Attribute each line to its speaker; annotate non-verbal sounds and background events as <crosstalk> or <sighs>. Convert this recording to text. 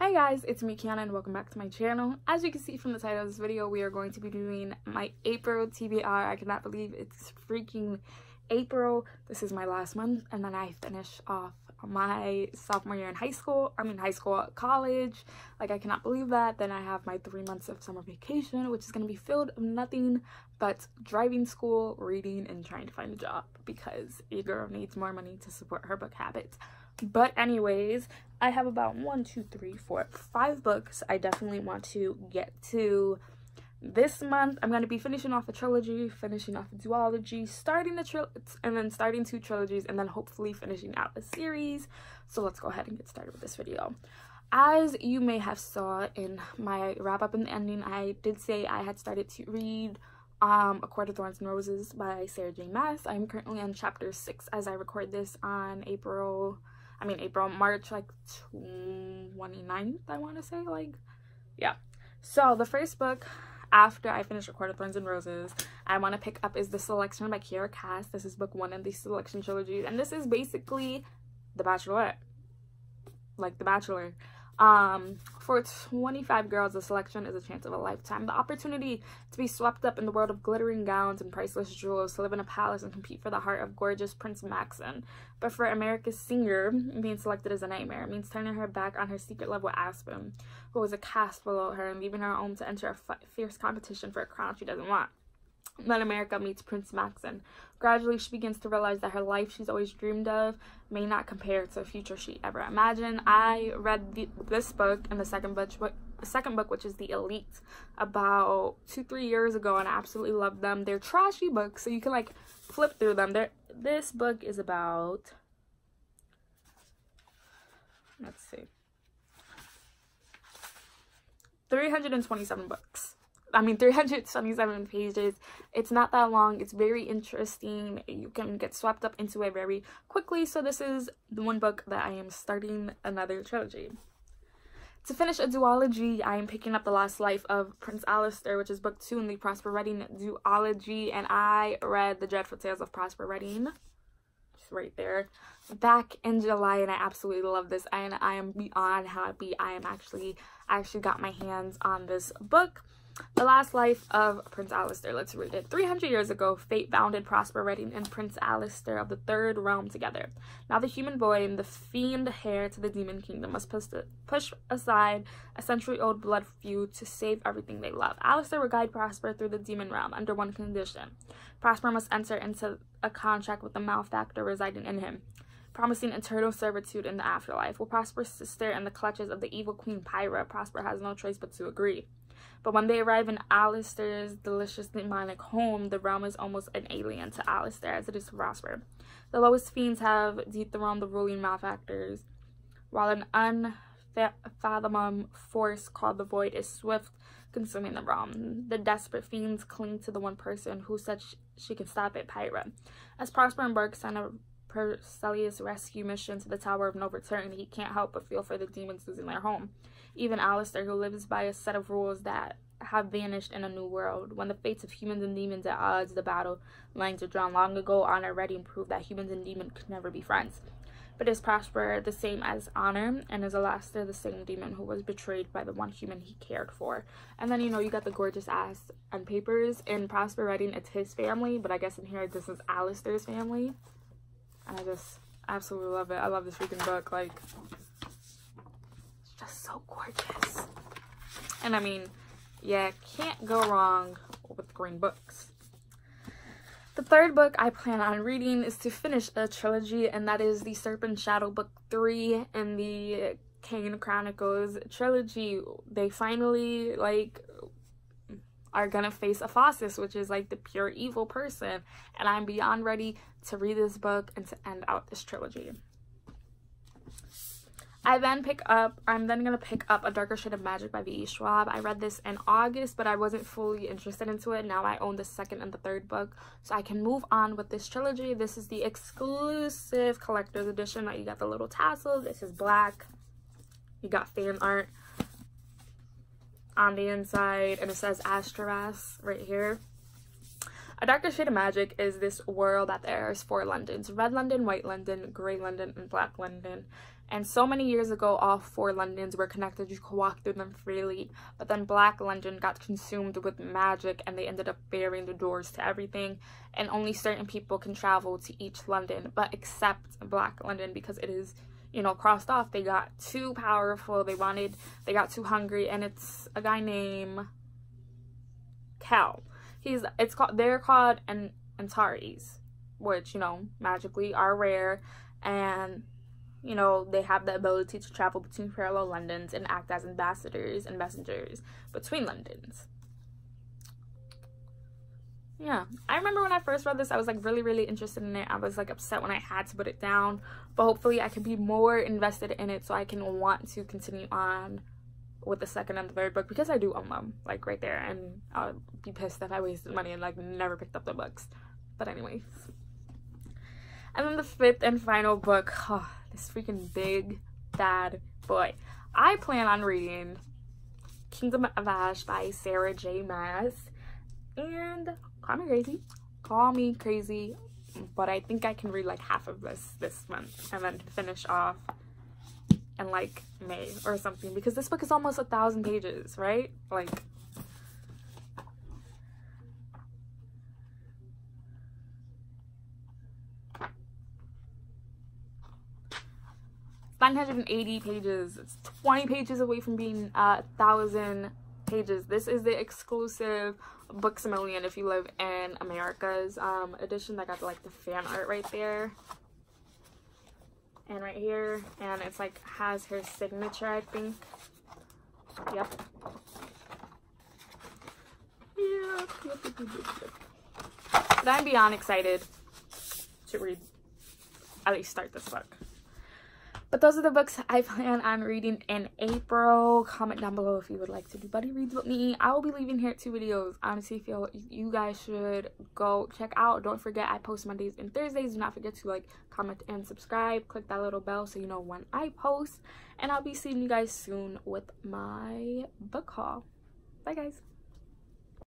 Speaker 1: Hi guys, it's me Kyana and welcome back to my channel. As you can see from the title of this video, we are going to be doing my April TBR. I cannot believe it's freaking April. This is my last month and then I finish off my sophomore year in high school. I mean high school, college. Like I cannot believe that. Then I have my three months of summer vacation, which is going to be filled with nothing but driving school, reading, and trying to find a job because your girl needs more money to support her book habits. But anyways, I have about one, two, three, four, five books I definitely want to get to this month. I'm going to be finishing off a trilogy, finishing off a duology, starting the trilogy, and then starting two trilogies, and then hopefully finishing out a series. So let's go ahead and get started with this video. As you may have saw in my wrap up and the ending, I did say I had started to read um, A Court of Thorns and Roses by Sarah J Maas. I'm currently on chapter 6 as I record this on April I mean April, March like 29th, I want to say, like, yeah. So the first book after I finish of Thorns and Roses, I want to pick up is The Selection by Kiera Cass. This is book one in the Selection trilogy, and this is basically The Bachelorette, like The Bachelor. Um, for 25 girls, the selection is a chance of a lifetime. The opportunity to be swept up in the world of glittering gowns and priceless jewels, to live in a palace and compete for the heart of gorgeous Prince Maxon. But for America Singer, being selected is a nightmare. It means turning her back on her secret love with Aspen, who was a caste below her, and leaving her home to enter a fierce competition for a crown she doesn't want. Then America meets Prince Maxon. Gradually, she begins to realize that her life she's always dreamed of may not compare to a future she ever imagined. I read the, this book and the second book, the second book, which is The Elite, about two, three years ago, and I absolutely loved them. They're trashy books, so you can like flip through them. They're, this book is about, let's see, 327 books. I mean, 377 pages. It's not that long. It's very interesting. You can get swept up into it very quickly. So this is the one book that I am starting another trilogy. To finish a duology, I am picking up The Last Life of Prince Alastor, which is book two in the Prosper Redding duology. And I read The Dreadful Tales of Prosper Redding. Just right there. Back in July, and I absolutely love this. And I am beyond happy. I am actually, I actually got my hands on this book. The Last Life of Prince Alastor. Let's read it. 300 years ago, fate bounded Prosper Redding and Prince Alastor of the Third Realm together. Now the human boy and the fiend heir to the demon kingdom must push aside a century-old blood feud to save everything they love. Alastor will guide Prosper through the demon realm under one condition. Prosper must enter into a contract with the malefactor residing in him promising eternal servitude in the afterlife. Will Prosper's sister in the clutches of the evil queen Pyra, Prosper has no choice but to agree. But when they arrive in Alastor's delicious demonic home, the realm is almost an alien to Alastor as it is to Prosper. The lowest fiends have dethroned the ruling malefactors, while an unfathomable force called the Void is swift consuming the realm. The desperate fiends cling to the one person who said sh she can stop it, Pyra. As Prosper embarks on a Perseus rescue mission to the Tower of No Return, he can't help but feel for the demons losing their home. Even Alastor, who lives by a set of rules that have vanished in a new world. When the fates of humans and demons at odds, the battle lines are drawn long ago. Honor Redding and prove that humans and demons could never be friends. But is Prosper the same as Honor? And is Alastor the same demon who was betrayed by the one human he cared for? And then, you know, you got the gorgeous ass and papers. In Prosper Redding, it's his family. But I guess in here, this is Alastor's family. And I just absolutely love it. I love this freaking book. Like, it's just so gorgeous. And I mean, yeah, can't go wrong with green books. The third book I plan on reading is to finish a trilogy, and that is the Serpent Shadow Book 3 in the Kane Chronicles trilogy. They finally, like, are gonna face Apophis, which is like the pure evil person. And I'm beyond ready to read this book and to end out this trilogy. I then pick up, I'm then going to pick up A Darker Shade of Magic by V.E. Schwab. I read this in August, but I wasn't fully interested into it. Now I own the second and the third book, so I can move on with this trilogy. This is the exclusive collector's edition. That you got the little tassels. This is black. You got fan art on the inside and it says Asteras right here. A Darker Shade of Magic is this world that there's four Londons. Red London, White London, Grey London, and Black London. And so many years ago, all four Londons were connected. You could walk through them freely. But then Black London got consumed with magic and they ended up burying the doors to everything. And only certain people can travel to each London, but except Black London because it is, you know, crossed off. They got too powerful. They wanted, they got too hungry. And it's a guy named Cal. He's, it's called, they're called an Antari, which, you know, magically are rare. And you know, they have the ability to travel between parallel Londons and act as ambassadors and messengers between Londons. Yeah, I remember when I first read this, I was like really, really interested in it. I was like upset when I had to put it down, but hopefully I can be more invested in it so I can want to continue on with the second and the third book because I do own them, like right there, and I'll be pissed if I wasted money and like never picked up the books. But anyways. And then the fifth and final book, oh, <sighs> this freaking big bad boy. I plan on reading Kingdom of Ash by Sarah J. Maas. And call me crazy. Call me crazy. But I think I can read like half of this this month and then finish off in like May or something. Because this book is almost a thousand pages, right? Like 980 pages. It's 20 pages away from being a uh, thousand pages. This is the exclusive Books a Million if you live in America's um, edition. that got like the fan art right there. And right here. And it's like has her signature, I think. Yep. Yep, yep, yep, yep, yep. But I'm beyond excited to read, at least start this book. But those are the books I plan on reading in April. Comment down below if you would like to do buddy reads with me. I will be leaving here two videos. Honestly, feel you guys should go check out. Don't forget I post Mondays and Thursdays. Do not forget to like, comment, and subscribe. Click that little bell so you know when I post. And I'll be seeing you guys soon with my book haul. Bye guys.